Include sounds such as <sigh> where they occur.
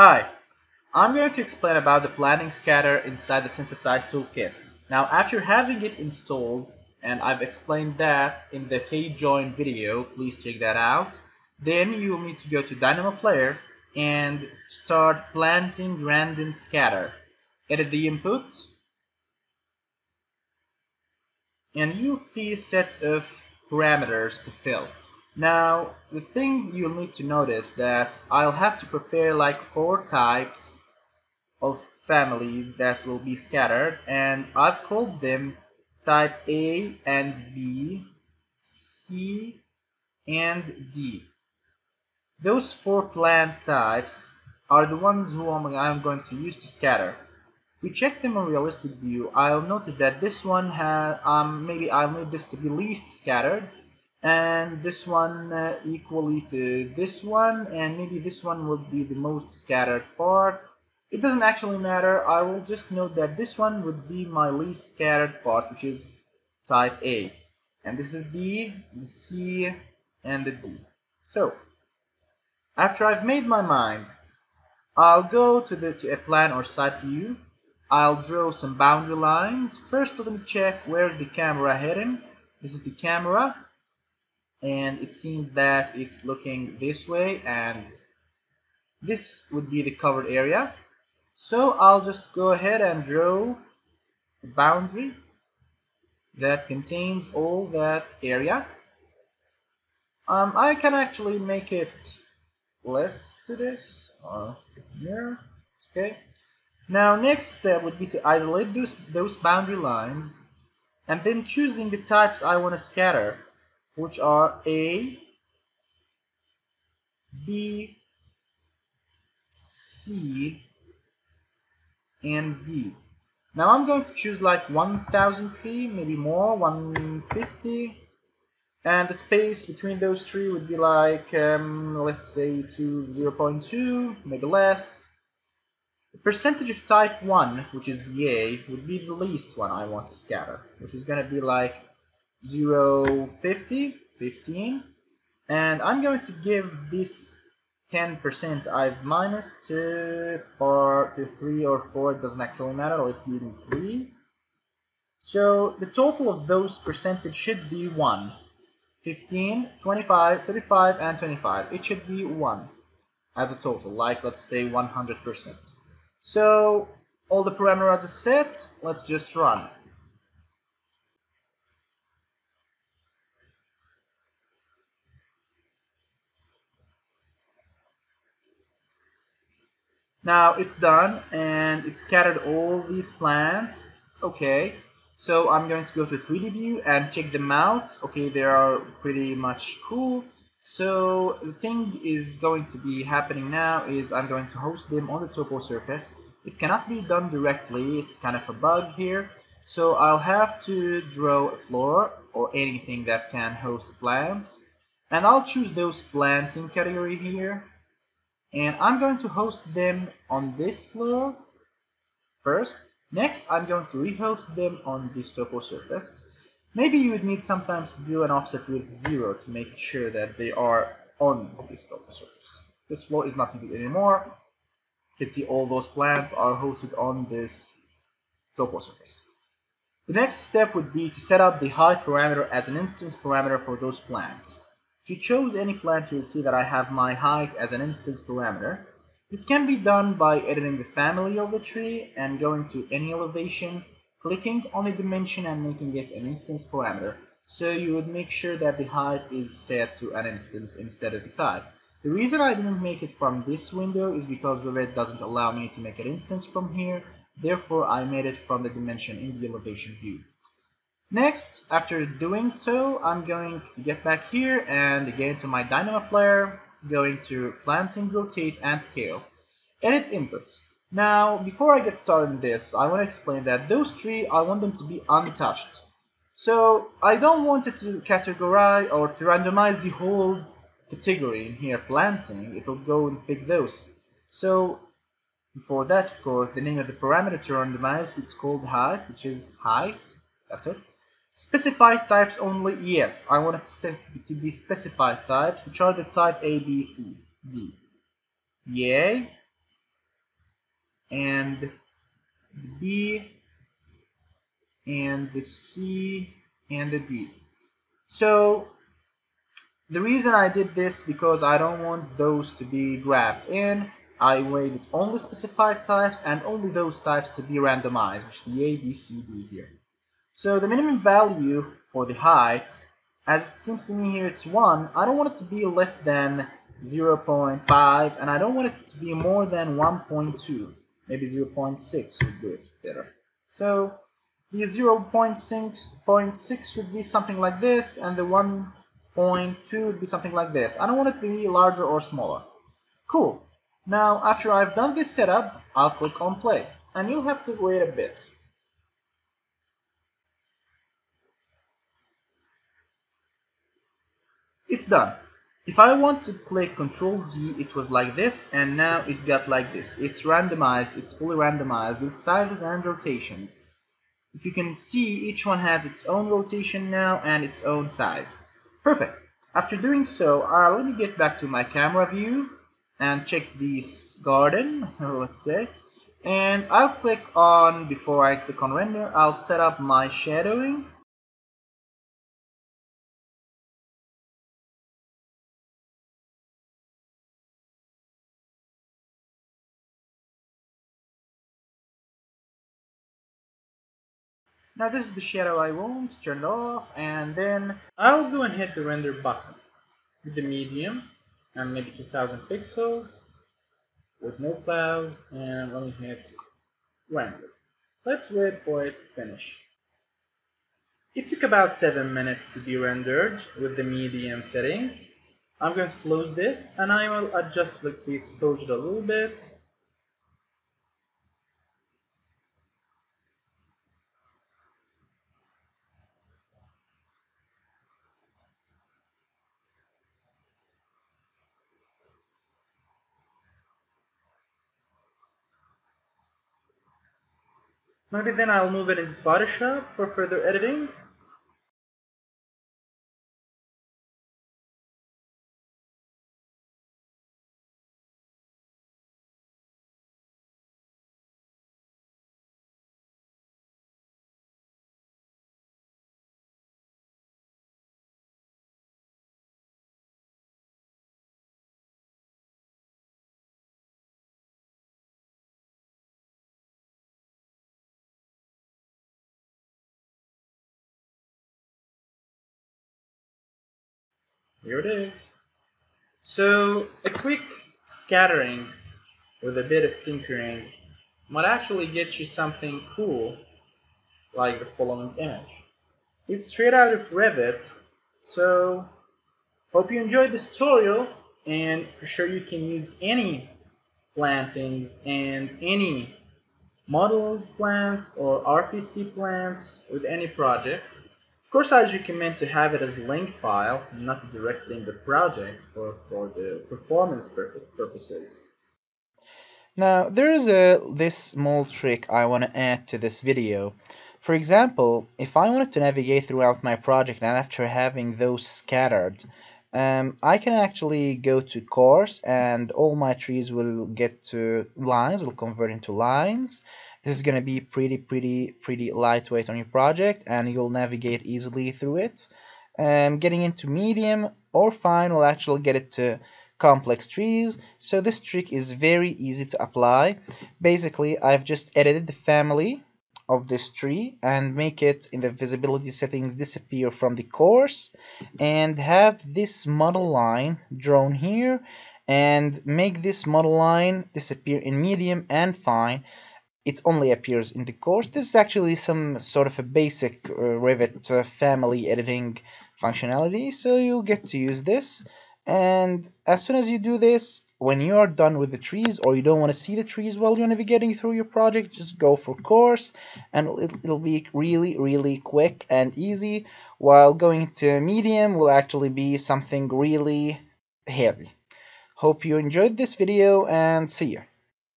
Hi, I'm going to explain about the planting scatter inside the Synthesize toolkit. Now after having it installed, and I've explained that in the K-Join video, please check that out, then you will need to go to Dynamo Player and start planting random scatter. Edit the input, and you'll see a set of parameters to fill. Now, the thing you'll need to notice that I'll have to prepare like four types of families that will be scattered and I've called them type A and B, C and D. Those four plant types are the ones who I'm going to use to scatter. If we check them on realistic view, I'll note that this one has, um, maybe I'll need this to be least scattered and this one uh, equally to this one and maybe this one would be the most scattered part. It doesn't actually matter. I will just note that this one would be my least scattered part which is type A. And this is B, the C and the D. So after I've made my mind I'll go to the to a plan or site view. I'll draw some boundary lines. First let me check where's the camera heading. This is the camera and it seems that it's looking this way and this would be the covered area. So I'll just go ahead and draw a boundary that contains all that area. Um, I can actually make it less to this here. Okay. Now next step would be to isolate those, those boundary lines and then choosing the types I want to scatter which are A, B, C, and D. Now I'm going to choose like 1000 tree, maybe more, 150. And the space between those three would be like, um, let's say to 0.2, maybe less. The percentage of type 1, which is the A, would be the least one I want to scatter, which is going to be like 0, 50, 15. And I'm going to give this 10% I've minus to, or to 3 or 4, it doesn't actually matter, let's do 3. So the total of those percentage should be 1. 15, 25, 35, and 25. It should be 1 as a total, like let's say 100%. So all the parameters are set, let's just run. Now it's done and it scattered all these plants. Okay, so I'm going to go to 3D view and check them out. Okay, they are pretty much cool. So the thing is going to be happening now is I'm going to host them on the topo surface. It cannot be done directly, it's kind of a bug here. So I'll have to draw a floor or anything that can host plants. And I'll choose those planting category here and I'm going to host them on this floor first. Next, I'm going to rehost them on this topo surface. Maybe you would need sometimes to do an offset with zero to make sure that they are on this topo surface. This floor is not needed anymore. You can see all those plants are hosted on this topo surface. The next step would be to set up the height parameter as an instance parameter for those plants. If you chose any plant, you'll see that I have my height as an instance parameter. This can be done by editing the family of the tree and going to any elevation, clicking on the dimension and making it an instance parameter. So you would make sure that the height is set to an instance instead of the type. The reason I didn't make it from this window is because Revit doesn't allow me to make an instance from here. Therefore, I made it from the dimension in the elevation view. Next, after doing so, I'm going to get back here and again to my Dynamo player, going to planting, rotate, and scale. Edit inputs. Now, before I get started in this, I want to explain that those three, I want them to be untouched. So, I don't want it to categorize or to randomize the whole category in here, planting. It will go and pick those. So, before that, of course, the name of the parameter to randomize, it's called height, which is height. That's it. Specified types only, yes, I want it to be specified types, which are the type A, B, C, D. Yay. and the B and the C and the D. So the reason I did this because I don't want those to be grabbed in. I weighted only specified types and only those types to be randomized, which is the A, B, C, D here. So the minimum value for the height, as it seems to me here it's 1, I don't want it to be less than 0.5 and I don't want it to be more than 1.2 maybe 0.6 would do it better. So the 0.6 should be something like this and the 1.2 would be something like this. I don't want it to be larger or smaller. Cool. Now after I've done this setup I'll click on play and you'll have to wait a bit it's done if I want to click Control Z, it was like this, and now it got like this. It's randomized, it's fully randomized with sizes and rotations. If you can see, each one has its own rotation now and its own size. Perfect. After doing so, uh, let me get back to my camera view and check this garden, <laughs> let's say. And I'll click on, before I click on render, I'll set up my shadowing Now this is the shadow I want, turn it off, and then I'll go and hit the render button with the medium and maybe 2000 pixels with no clouds and let me hit render. Let's wait for it to finish. It took about 7 minutes to be rendered with the medium settings. I'm going to close this and I will adjust the exposure a little bit Maybe then I'll move it into Photoshop for further editing. Here it is. So a quick scattering with a bit of tinkering might actually get you something cool like the following image. It's straight out of Revit, so hope you enjoyed this tutorial and for sure you can use any plantings and any model plants or RPC plants with any project. Of coarse, I recommend to have it as a linked file, not directly in the project for, for the performance purposes. Now, there is a this small trick I want to add to this video. For example, if I wanted to navigate throughout my project and after having those scattered, um, I can actually go to course and all my trees will get to lines, will convert into lines this is going to be pretty, pretty, pretty lightweight on your project and you'll navigate easily through it. Um, getting into medium or fine will actually get it to complex trees. So this trick is very easy to apply. Basically, I've just edited the family of this tree and make it in the visibility settings disappear from the coarse and have this model line drawn here and make this model line disappear in medium and fine it only appears in the coarse. This is actually some sort of a basic uh, Revit uh, family editing functionality, so you'll get to use this. And as soon as you do this, when you are done with the trees or you don't want to see the trees while you're navigating through your project, just go for coarse and it'll, it'll be really, really quick and easy, while going to medium will actually be something really heavy. Hope you enjoyed this video and see you.